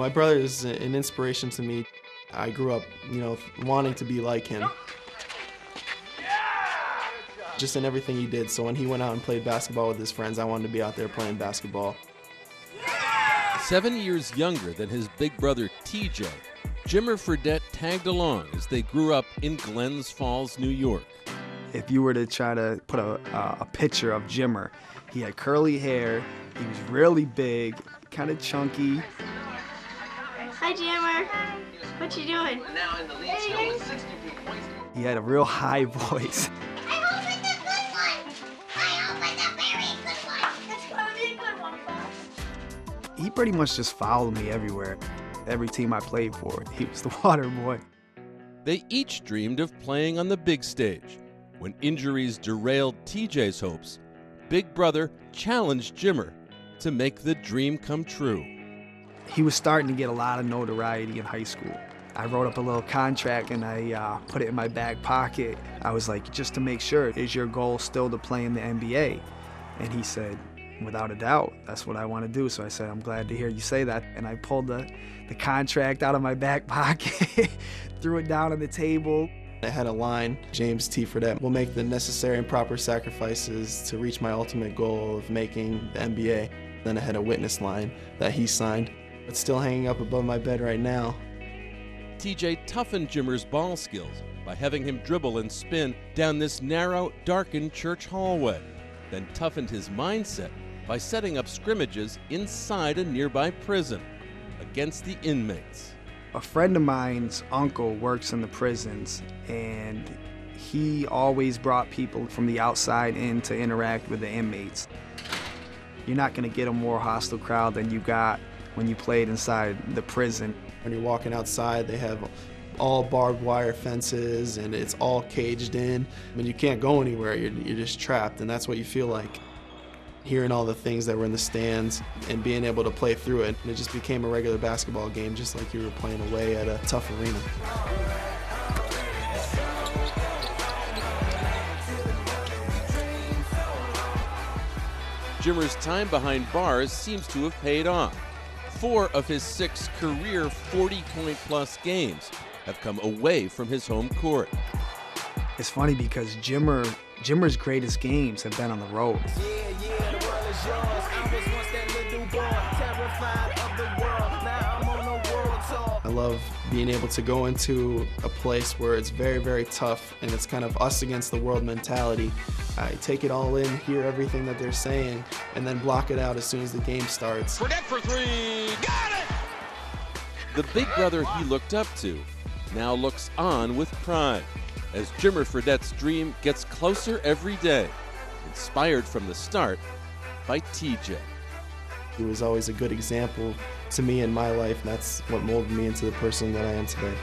My brother is an inspiration to me. I grew up, you know, wanting to be like him. Just in everything he did. So when he went out and played basketball with his friends, I wanted to be out there playing basketball. Seven years younger than his big brother TJ, Jimmer Fredette tagged along as they grew up in Glens Falls, New York. If you were to try to put a, uh, a picture of Jimmer, he had curly hair, he was really big, kind of chunky. Hi, Jimmer. What you doing? He had a real high voice. He pretty much just followed me everywhere. Every team I played for, he was the water boy. They each dreamed of playing on the big stage. When injuries derailed TJ's hopes, Big Brother challenged Jimmer to make the dream come true. He was starting to get a lot of notoriety in high school. I wrote up a little contract and I uh, put it in my back pocket. I was like, just to make sure, is your goal still to play in the NBA? And he said, without a doubt, that's what I want to do. So I said, I'm glad to hear you say that. And I pulled the, the contract out of my back pocket, threw it down on the table. I had a line, James T. Fredette will make the necessary and proper sacrifices to reach my ultimate goal of making the NBA. Then I had a witness line that he signed. It's still hanging up above my bed right now. TJ toughened Jimmer's ball skills by having him dribble and spin down this narrow, darkened church hallway, then toughened his mindset by setting up scrimmages inside a nearby prison against the inmates. A friend of mine's uncle works in the prisons, and he always brought people from the outside in to interact with the inmates. You're not going to get a more hostile crowd than you got when you played inside the prison. When you're walking outside, they have all barbed wire fences and it's all caged in. I mean, you can't go anywhere, you're, you're just trapped, and that's what you feel like hearing all the things that were in the stands and being able to play through it. And it just became a regular basketball game, just like you were playing away at a tough arena. Jimmer's time behind bars seems to have paid off. Four of his six career 40 point plus games have come away from his home court. It's funny because Jimmer, Jimmer's greatest games have been on the road. I love being able to go into a place where it's very, very tough and it's kind of us against the world mentality. I take it all in, hear everything that they're saying, and then block it out as soon as the game starts. Fredette for three, got it! The big brother he looked up to now looks on with pride as Jimmer Fredette's dream gets closer every day, inspired from the start by TJ. He was always a good example to me in my life, and that's what molded me into the person that I am today.